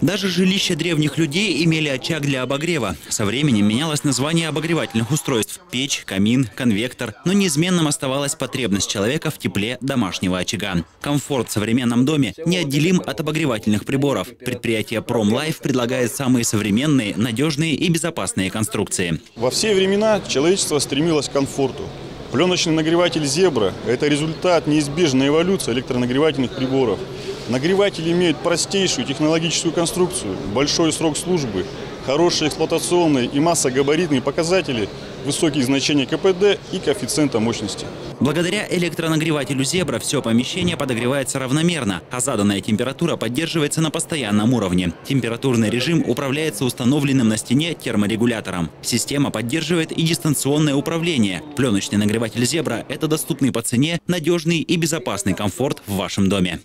Даже жилища древних людей имели очаг для обогрева. Со временем менялось название обогревательных устройств – печь, камин, конвектор. Но неизменным оставалась потребность человека в тепле домашнего очага. Комфорт в современном доме неотделим от обогревательных приборов. Предприятие Промлайф предлагает самые современные, надежные и безопасные конструкции. Во все времена человечество стремилось к комфорту. Пленочный нагреватель «Зебра» – это результат неизбежной эволюции электронагревательных приборов. Нагреватели имеют простейшую технологическую конструкцию, большой срок службы, хорошие эксплуатационные и массогабаритные показатели, высокие значения КПД и коэффициента мощности. Благодаря электронагревателю «Зебра» все помещение подогревается равномерно, а заданная температура поддерживается на постоянном уровне. Температурный режим управляется установленным на стене терморегулятором. Система поддерживает и дистанционное управление. Пленочный нагреватель «Зебра» – это доступный по цене, надежный и безопасный комфорт в вашем доме.